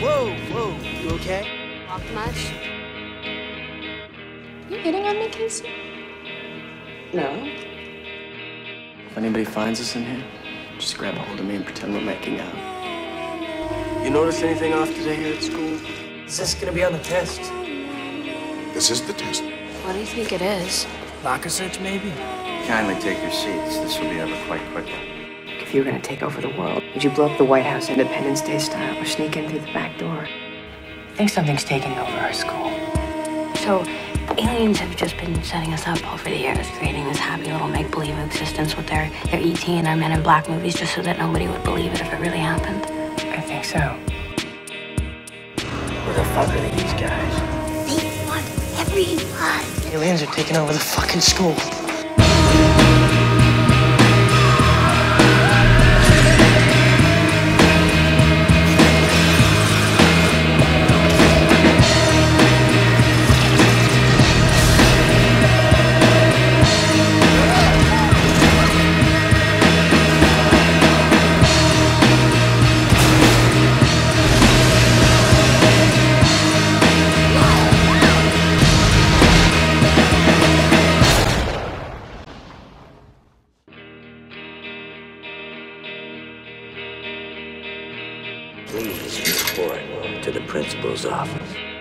Whoa, whoa, you okay? Walk much? You hitting on me, Casey? No. If anybody finds us in here, just grab a hold of me and pretend we're making out. You notice anything off today here at school? Is this gonna be on the test? This is the test. What do you think it is? Locker search, maybe? Kindly take your seats. This will be over quite quickly. If you were going to take over the world, would you blow up the White House Independence Day style or sneak in through the back door? I think something's taking over our school. So, aliens have just been setting us up over the years, creating this happy little make-believe existence with their, their E.T. and their Men in Black movies just so that nobody would believe it if it really happened. I think so. Where the fuck are these guys? They want everyone. Aliens are taking over the fucking school. Please report to the principal's office.